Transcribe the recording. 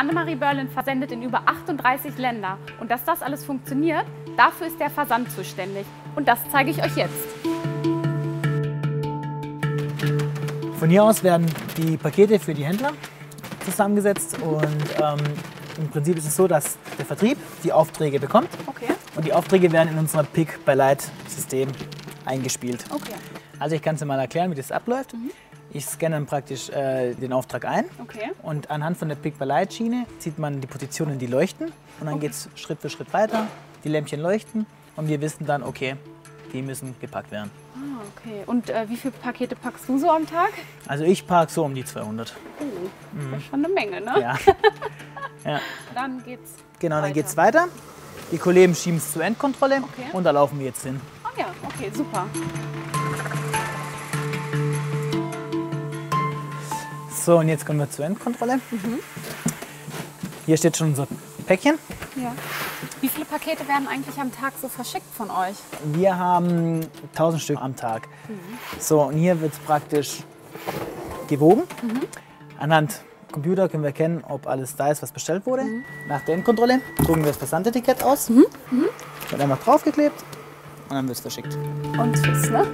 Annemarie Berlin versendet in über 38 Länder. Und dass das alles funktioniert, dafür ist der Versand zuständig. Und das zeige ich euch jetzt. Von hier aus werden die Pakete für die Händler zusammengesetzt und ähm, im Prinzip ist es so, dass der Vertrieb die Aufträge bekommt Okay. und die Aufträge werden in unser Pick by Light System eingespielt. Okay. Also ich kann es dir mal erklären, wie das abläuft. Ich scanne dann praktisch äh, den Auftrag ein Okay. und anhand von der Pick by Light Schiene sieht man die Positionen, die leuchten und dann geht es Schritt für Schritt weiter. Die Lämpchen leuchten und wir wissen dann, okay, die müssen gepackt werden. Ah, okay. Und äh, wie viele Pakete packst du so am Tag? Also ich park so um die 200. Das ist schon eine Menge, ne? Ja. ja. Dann geht's. Genau, dann weiter. geht es weiter. Die Kollegen schieben es zur Endkontrolle Okay. und da laufen wir jetzt hin. Ah ja, okay, super. So, und jetzt kommen wir zur Endkontrolle. Mhm. Hier steht schon unser Päckchen. Ja. Wie viele Pakete werden eigentlich am Tag so verschickt von euch? Wir haben 1000 Stück am Tag. So, und hier wird es praktisch gewogen. Anhand Computer können wir erkennen, ob alles da ist, was bestellt wurde. Nach der Endkontrolle drucken wir das Versandetikett aus. Wird einfach draufgeklebt und dann wird es verschickt. Und tschüss, ne?